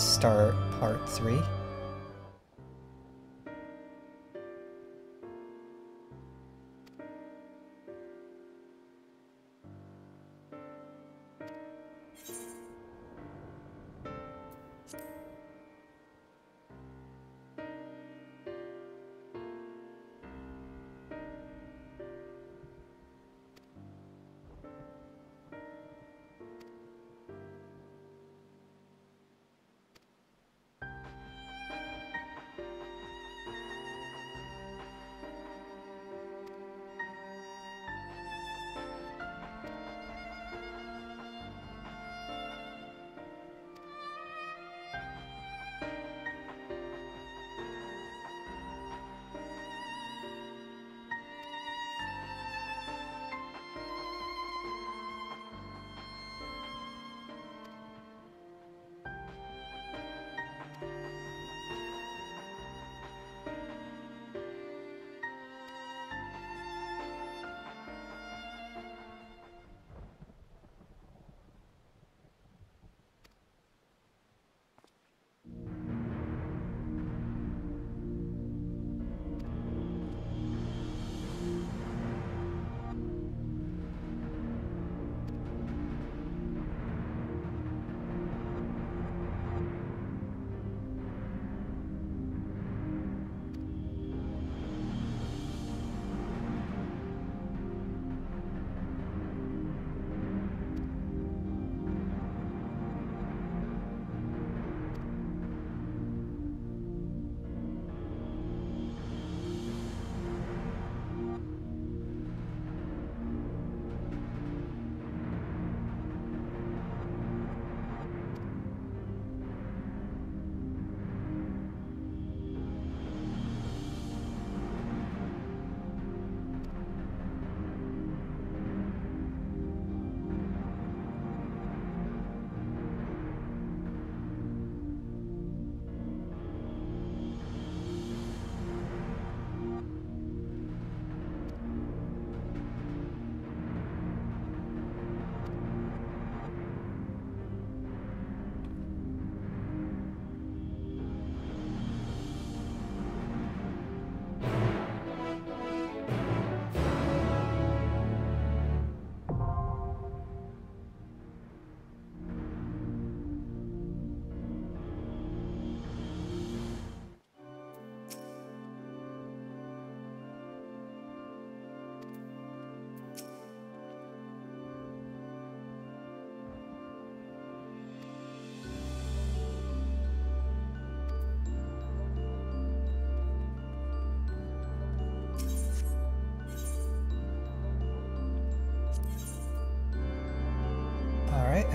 start part three.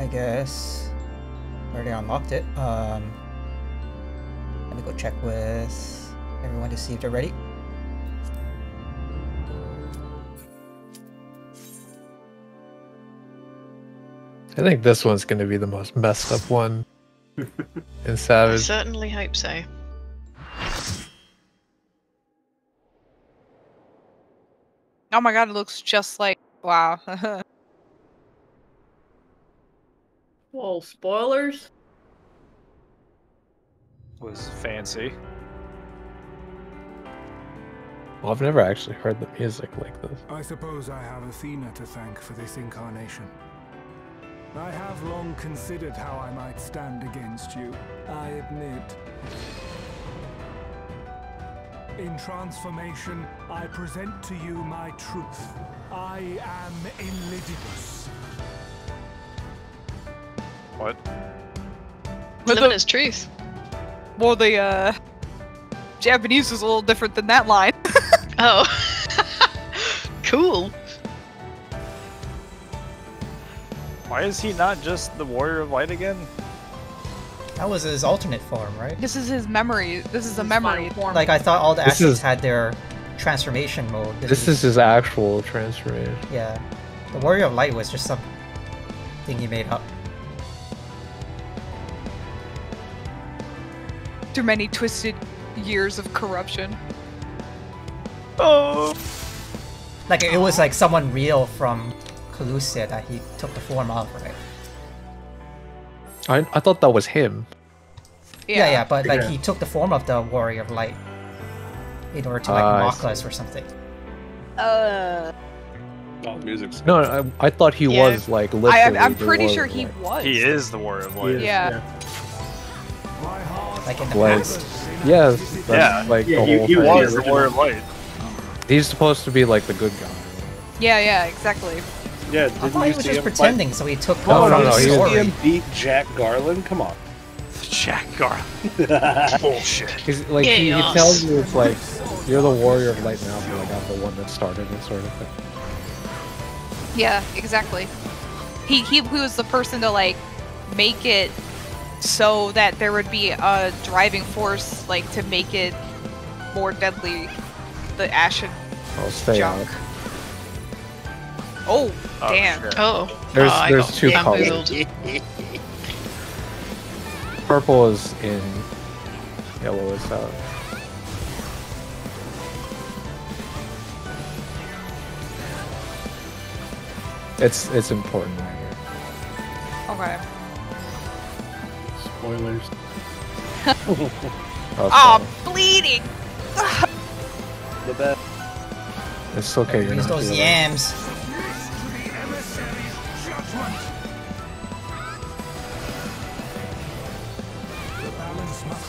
I guess already unlocked it. Um, let me go check with everyone to see if they're ready. I think this one's going to be the most messed up one in I Savage. certainly hope so. Oh my god, it looks just like wow. Whoa, spoilers? Was fancy. Well, I've never actually heard the music like this. I suppose I have Athena to thank for this incarnation. I have long considered how I might stand against you, I admit. In transformation, I present to you my truth. I am Elidibus. What? But Living the, his truth. well, the uh, Japanese was a little different than that line. Oh. cool. Why is he not just the Warrior of Light again? That was his alternate form, right? this is his memory. This is a memory. form. Like I thought all the This assets is- had their transformation mode. This is his actual transformation. yeah. The Warrior of Light was just some thing he made up. Too many twisted years of corruption. Oh. Like it was like someone real from Calusia that he took the form of, right? I, I thought that was him. Yeah, yeah, but like Yeah. he took the form of the warrior of light in order to like I mock us or something. Uh, Oh, music's No, I, I thought he Yeah. was like I, literally. I'm, I'm pretty warrior sure he was. He is the warrior of light. is, Yeah. Like in the Like- past. Yeah, that's Yeah. like Yeah, the he- whole he thing. Was. the warrior of light. He's supposed to be like the good guy. Yeah, yeah, exactly. Yeah, I didn't thought he was see just him fight- pretending, so he took No, no, no, he Did was- you see story. him beat Jack Garland? Come on. Jack Garland. Bullshit. He's like he, he tells you it's like you're the warrior of light now, but like I'm the one that started it, sort of thing. Yeah, exactly. He, he he was the person to like make it so that there would be a driving force like to make it more deadly. The ashen I'll stay junk. out. Oh, Oh, damn. shit. Oh. There's- oh, I two colors. Purple is in, yellow is out. It's it's important right here. Okay. Spoilers. Oh, Oh, bleeding. The best. it's okay. You're Use not those feeling yams.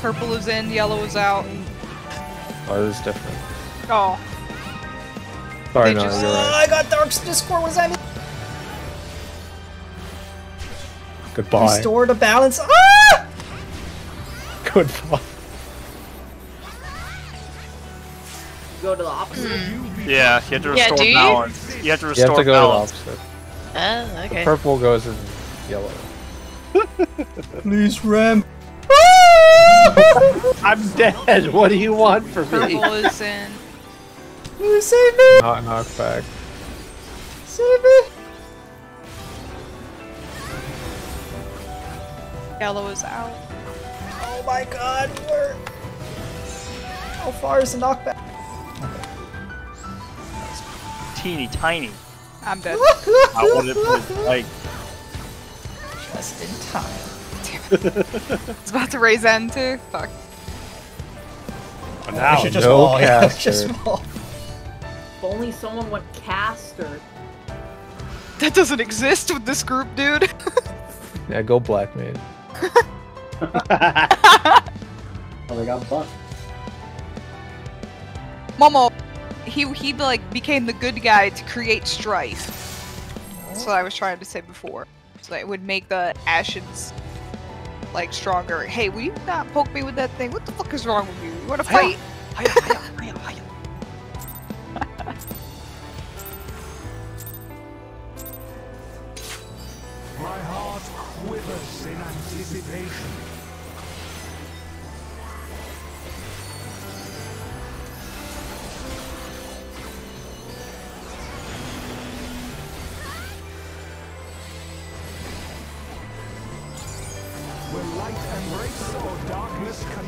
Purple is in, yellow is out. Oh, this is different. Oh, Sorry, They no, just- you're Oh, right. Ah, I got Dark Discord. Was that me? Goodbye. Restore the balance. Ah! Goodbye. Go to the opposite. Hmm. Yeah, you have to restore do you? balance. You have to You restore have to go balance. to the opposite. Oh, okay. Purple goes in yellow. Please, Ram. I'm dead. What do you want from me? purple is in. Please save me. Not knockback. Save me. Yellow is out. Oh my god. Where? How far is the knockback? Teeny tiny. I'm dead. I would have like Just in time. Damn it. It's about to raise end too. Fuck. But I now, should just no fall. Yeah, caster. just fall. If only someone went caster. That doesn't exist with this group, dude. Yeah, go black mage. oh, they got buffed. Momo, he he like became the good guy to create strife. That's what I was trying to say before. So that it would make the ashes like stronger. Hey, will you not poke me with that thing? What the fuck is wrong with you? You want to fight?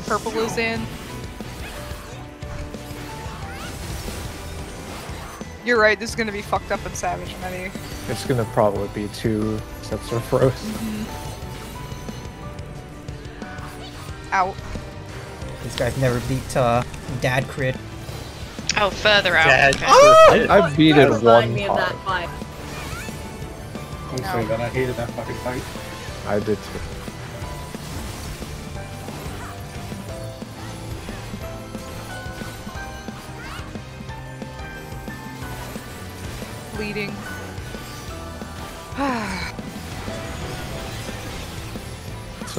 Purple is in. You're right. This is gonna be fucked up and Savage Many. It's gonna probably be two sets of rows. Out. These guys never beat uh, Dad Crit. Oh, further out. Dad. Okay. I, I beat it Remind one me of that time. fight. Don't say that. I hated that fucking fight. I did too.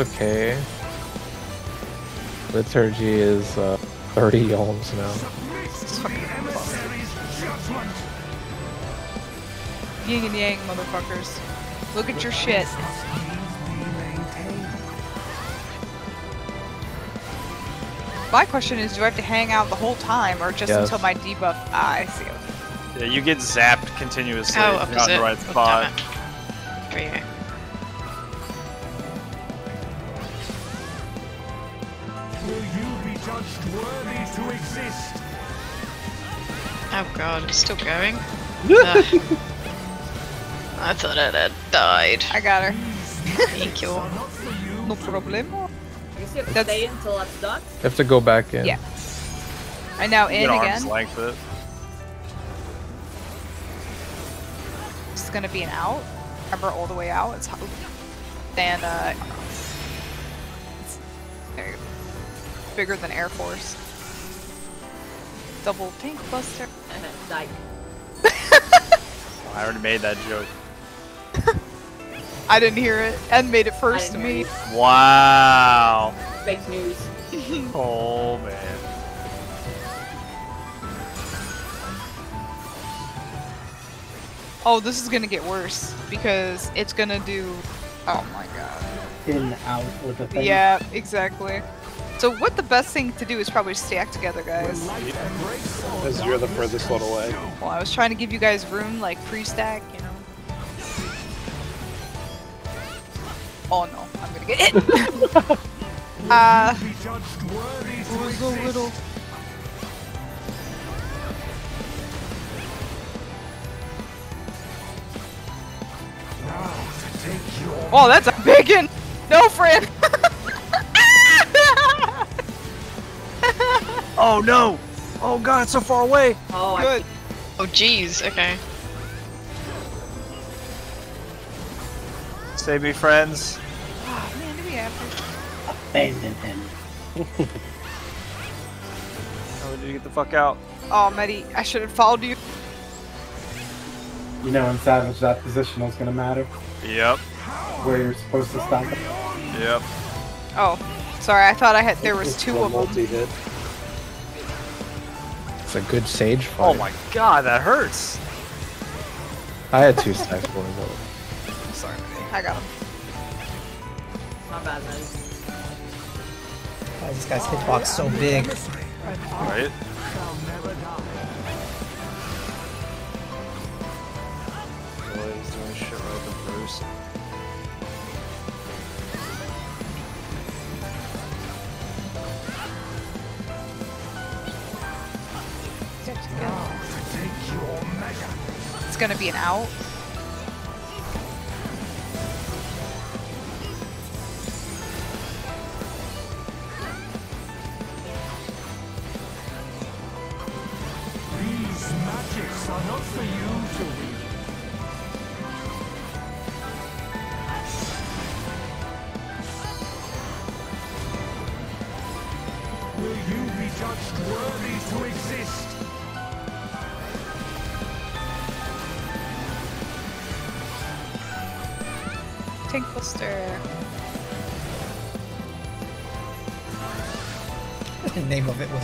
Okay. Liturgy is uh, 30 ohms now. Yin and yang, motherfuckers. Look at your shit. My question is, do I have to hang out the whole time, or just Yes. until my debuff? Ah, I see. yeah, you get zapped continuously. Oh, if you're not in opposite. the right Oh, spot. God, it's still going. Ugh. I thought it had died. I got her. Thank you. No problem. You just have to That's- stay until that's done. You have to go back in. Yeah. I now You in can arm's again. length it. It's gonna be an out. Remember all the way out. It's ho- then uh, it's there you go. bigger than Air Force. Double tank buster. and a Like, I already made that joke. I didn't hear it. and made it first to me. you. Wow. Fake news. Oh man. Oh, this is gonna get worse because it's gonna do. Oh my god. In, out with the thing. Yeah, exactly. So what the best thing to do is probably stack together, guys. As you're the furthest one away. Well, I was trying to give you guys room, like pre-stack, you know. Oh no, I'm gonna get hit. uh, Be judged worthy it to was a little. Now to take your Oh, that's a big one. No, friend. Oh no! Oh god, it's so far away! Oh, I Good. Oh jeez, okay. Stay be friends. Oh man, do we have to? Abandon him. How did you get the fuck out? Oh, Medi, I should have followed you. You know in Savage that positional is gonna matter. Yep. Where you're supposed to stop it. Yep. Oh, sorry. I thought I had. There was two of them. multi-hit. It's a good sage fight. Oh my god, that hurts! I had two stacks for him though. Sorry, I got him. Not bad, man. Why is this guy's hitbox so big? Right? It's gonna be an out. These magics are not for you to. Will you be judged worthy to exist? Tank buster. The name of it was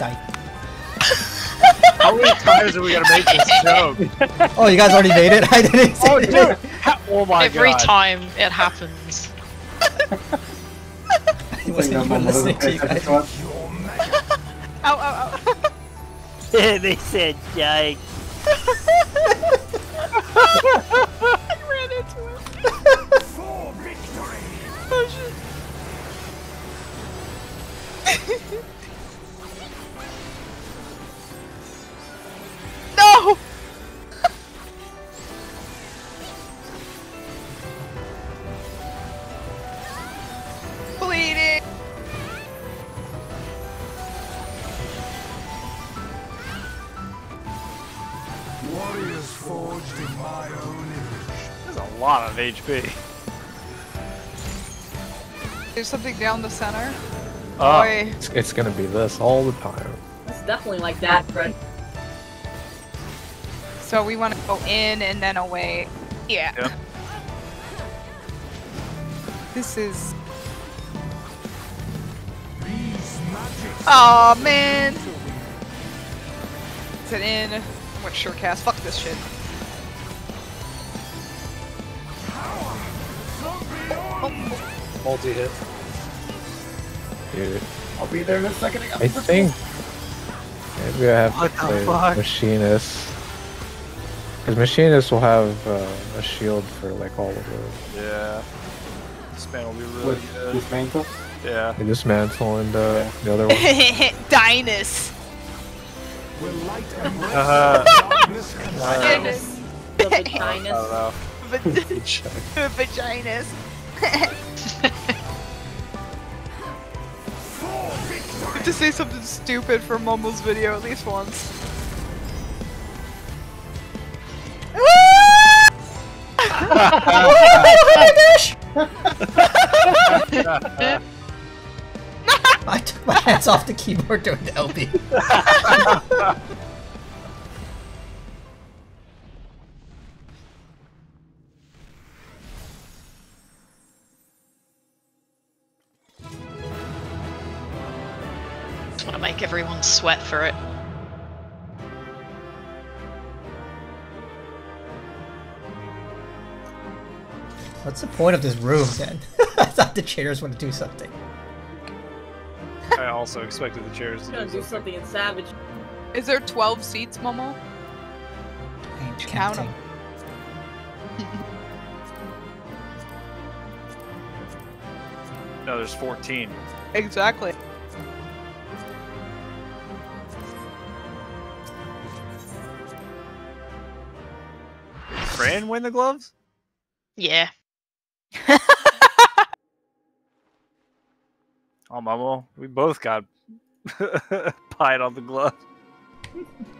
Dyke. How many times are we gonna make this joke? Oh, you guys already made it? I didn't see Oh it. dude! Oh my Every god. time it happens. I wasn't even listening to you guys. Ow, ow, ow. they said yikes. HP. There's something down the center. Oh, Boy. It's, it's gonna be this all the time. It's definitely like that, Fred. So we want to go in and then away. Yeah. Yep. This is. These Oh man. Is it in? I'm gonna sure cast. Fuck this shit. Multi-hit. Dude, I'll be there in a second. I got I think maybe I have What to play fuck? Machinist. Because Machinist will have uh, a shield for like all of those. yeah. This man will be really With good. dismantle. Yeah. The dismantle and uh, the other one. Dinus. will light and rest Uh-huh. darkness consume. Vaginas. The I vaginas. don't know. Vaginas. say something stupid for Mumbles video at least once. I took my hands off the keyboard during the LB. make everyone sweat for it. What's the point of this room then? I thought the chairs want to do something. I also expected the chairs I'm to gonna do something in Savage. Is there 12 seats, Momo? I ain't Count 'em. counting. No, there's 14. Exactly. Fran win the gloves? Yeah. Oh, Momo, we both got pied on the glove.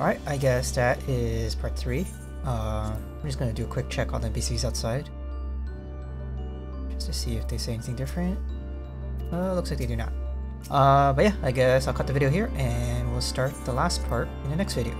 Alright, I guess that is part 3. Uh, I'm just gonna do a quick check on the NPCs outside. Just to see if they say anything different. Uh, looks like they do not. Uh, but yeah, I guess I'll cut the video here and we'll start the last part in the next video.